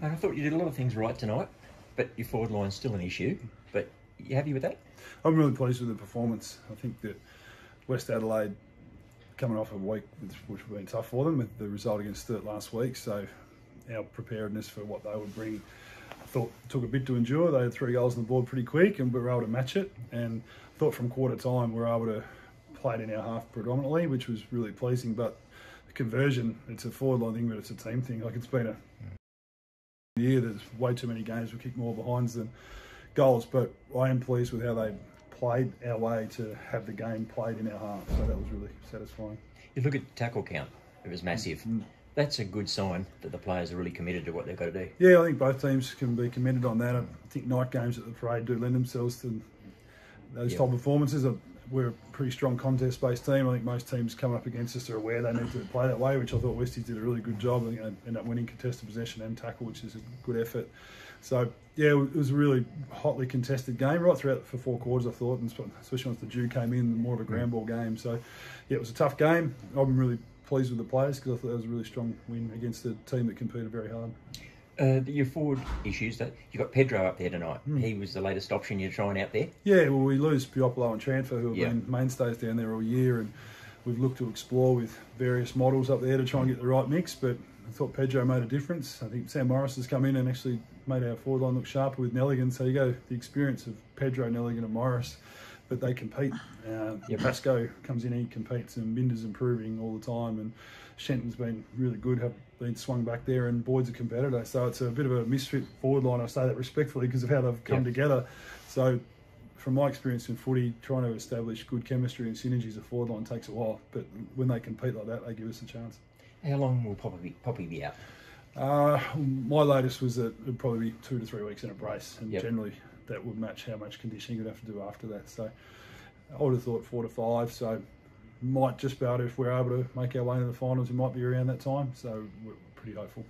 I thought you did a lot of things right tonight, but your forward line's still an issue. But you happy with that? I'm really pleased with the performance. I think that West Adelaide coming off a week which has been tough for them with the result against Sturt last week. So our preparedness for what they would bring, I thought took a bit to endure. They had three goals on the board pretty quick and we were able to match it. And I thought from quarter time we were able to play it in our half predominantly, which was really pleasing. But the conversion, it's a forward line thing, but it's a team thing. Like it's been a year. There's way too many games we kick more behinds than goals, but I am pleased with how they played our way to have the game played in our half. So that was really satisfying. You look at tackle count; it was massive. Mm-hmm. That's a good sign that the players are really committed to what they've got to do. Yeah, I think both teams can be committed on that. I think night games at the parade do lend themselves to those yep. type performances we're a pretty strong contest-based team. I think most teams coming up against us are aware they need to play that way, which I thought Westies did a really good job. I think they up winning contested possession and tackle, which is a good effort. So yeah, it was a really hotly contested game right throughout for four quarters. I thought, and especially once the dew came in, more of a ground ball game. So yeah, it was a tough game. I'm really pleased with the players because I thought it was a really strong win against a team that competed very hard. Uh, your forward issues that you got Pedro up there tonight. Mm. He was the latest option you're trying out there. Yeah, well, we lose Puopolo and Tranfer, who have yep. been mainstays down there all year, and we've looked to explore with various models up there to try and get the right mix. But I thought Pedro made a difference. I think Sam Morris has come in and actually made our forward line look sharper with Nelligan. So you go the experience of Pedro, Nelligan, and Morris. But they compete. Uh, yep. Pascoe comes in, he competes, and Binder's improving all the time. And Shenton's been really good, have been swung back there, and Boyd's a competitor. So it's a bit of a misfit forward line. I say that respectfully because of how they've come together. So from my experience in footy, trying to establish good chemistry and synergies a forward line takes a while. But when they compete like that, they give us a chance. How long will Poppy, Poppy be out? Uh, my latest was that it'd probably be two to three weeks in a brace, and yep. generally that would match how much conditioning you'd have to do after that. So I would have thought four to five. So might just be able to, if we're able to make our way into the finals, it might be around that time. So we're pretty hopeful.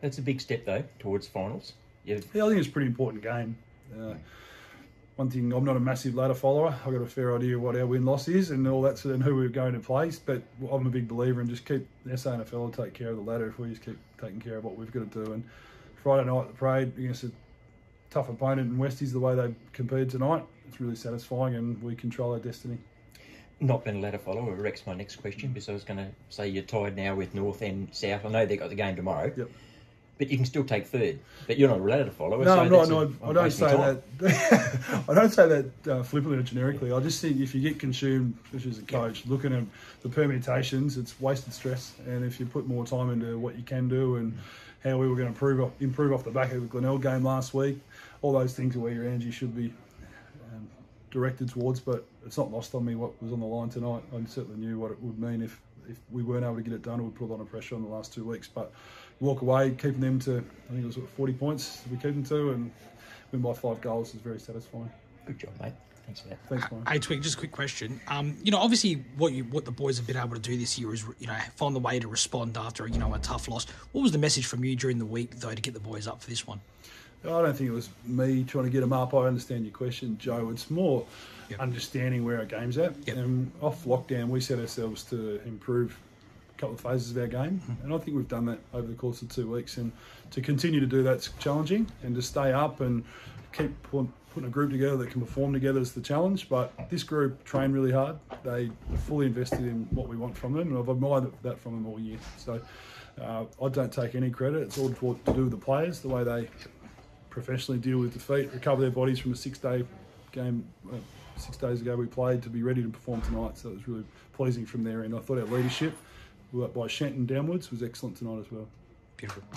That's a big step though towards finals. Yeah, yeah I think it's a pretty important game. Uh, one thing, I'm not a massive ladder follower. I've got a fair idea what our win loss is and all that, and who we're going to place. But I'm a big believer in just keep the SANFL will take care of the ladder if we just keep taking care of what we've got to do. And Friday night, the parade against a tough opponent in Westies, the way they competed tonight, it's really satisfying, and we control our destiny not been a ladder follower wrecks my next question mm. because I was going to say you're tied now with North and South. I know they've got the game tomorrow. Yep. But you can still take third. But you're not a to follower. No, so I'm not. No, I don't say that. I don't say that uh, flippantly or generically. I just think if you get consumed, especially as a coach, yep. looking at the permutations, it's wasted stress. And if you put more time into what you can do and how we were going to improve improve off the back of the Glenelg game last week, all those things are where your energy should be directed towards, but it's not lost on me what was on the line tonight. I certainly knew what it would mean if, if we weren't able to get it done. It would put a lot of pressure on the last two weeks. But walk away, keeping them to, I think it was what, 40 points we keep them to, and win by five goals is very satisfying. Good job, mate. Thanks for that. Thanks, mate. Hey, Twig, just a quick question. Um, you know, obviously, what you what the boys have been able to do this year is, you know, find the way to respond after, you know, a tough loss. What was the message from you during the week, though, to get the boys up for this one? I don't think it was me trying to get them up. I understand your question, Joe. It's more yep. understanding where our game's at. Yep. And off lockdown, we set ourselves to improve a couple of phases of our game, mm-hmm. and I think we've done that over the course of two weeks. And to continue to do that's challenging, and to stay up and keep putting a group together that can perform together is the challenge. But this group train really hard. They are fully invested in what we want from them, and I've admired that from them all year. So. Uh, I don't take any credit. It's all to do with the players, the way they professionally deal with defeat, recover their bodies from a six-day game. Uh, six days ago we played to be ready to perform tonight, so it was really pleasing from there. And I thought our leadership, by Shenton downwards, was excellent tonight as well. Beautiful.